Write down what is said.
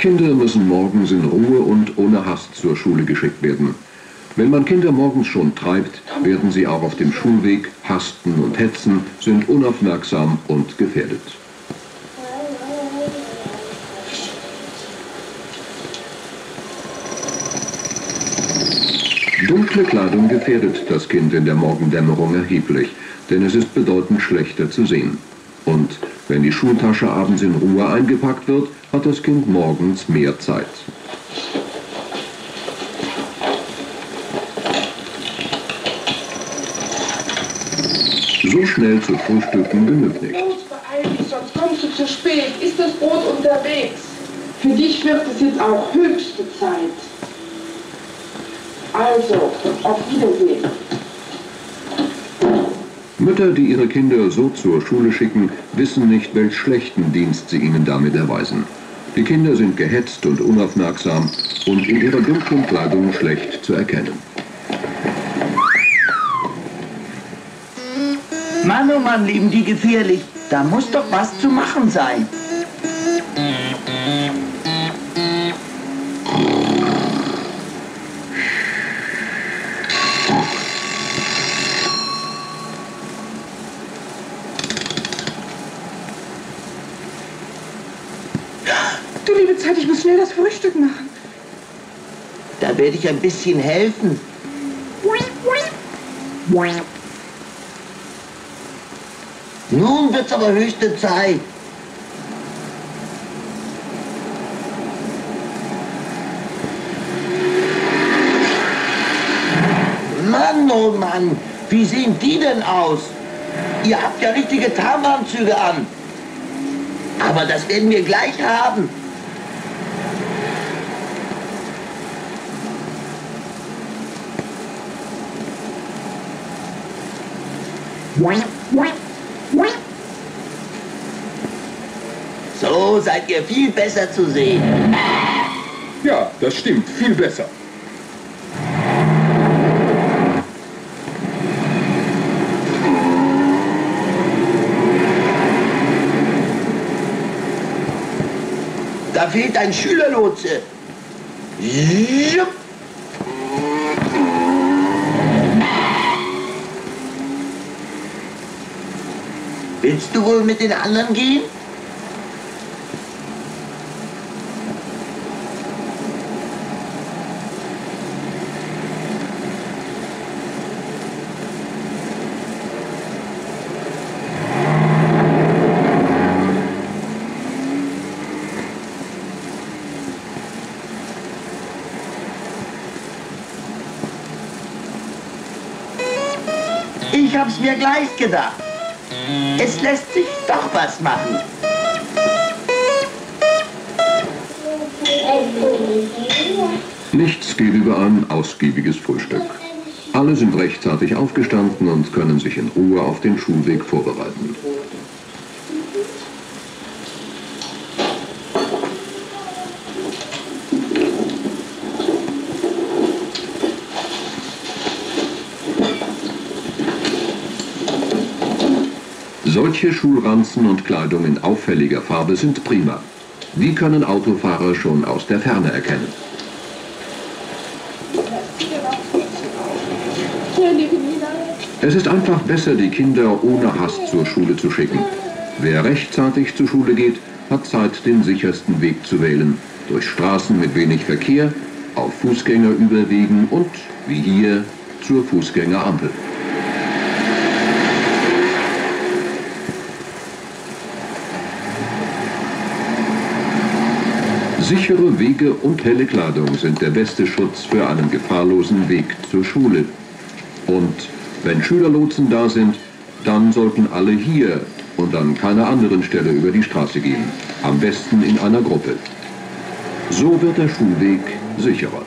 Kinder müssen morgens in Ruhe und ohne Hast zur Schule geschickt werden. Wenn man Kinder morgens schon treibt, werden sie auch auf dem Schulweg hasten und hetzen, sind unaufmerksam und gefährdet. Dunkle Kleidung gefährdet das Kind in der Morgendämmerung erheblich, denn es ist bedeutend schlechter zu sehen. Und wenn die Schultasche abends in Ruhe eingepackt wird, hat das Kind morgens mehr Zeit. So schnell zu frühstücken genügt nicht. Beeil dich, sonst kommst du zu spät. Ist das Brot unterwegs? Für dich wird es jetzt auch höchste Zeit. Also, auf Wiedersehen. Mütter, die ihre Kinder so zur Schule schicken, wissen nicht, welch schlechten Dienst sie ihnen damit erweisen. Die Kinder sind gehetzt und unaufmerksam und in ihrer dunklen Kleidung schlecht zu erkennen. Mann, oh Mann, leben die gefährlich. Da muss doch was zu machen sein. Du liebe Zeit, ich muss schnell das Frühstück machen. Da werde ich ein bisschen helfen. Nun wird's aber höchste Zeit. Mann, oh Mann, wie sehen die denn aus? Ihr habt ja richtige Tarnanzüge an. Aber das werden wir gleich haben. So seid ihr viel besser zu sehen. Ja, das stimmt, viel besser. Da fehlt ein Schülerlotse. Jupp. Willst du wohl mit den anderen gehen? Ich hab's mir gleich gedacht. Es lässt sich doch was machen. Nichts geht über ein ausgiebiges Frühstück. Alle sind rechtzeitig aufgestanden und können sich in Ruhe auf den Schulweg vorbereiten. Solche Schulranzen und Kleidung in auffälliger Farbe sind prima. Die können Autofahrer schon aus der Ferne erkennen. Es ist einfach besser, die Kinder ohne Hast zur Schule zu schicken. Wer rechtzeitig zur Schule geht, hat Zeit, den sichersten Weg zu wählen. Durch Straßen mit wenig Verkehr, auf Fußgängerüberwegen und, wie hier, zur Fußgängerampel. Sichere Wege und helle Kleidung sind der beste Schutz für einen gefahrlosen Weg zur Schule. Und wenn Schülerlotsen da sind, dann sollten alle hier und an keiner anderen Stelle über die Straße gehen. Am besten in einer Gruppe. So wird der Schulweg sicherer.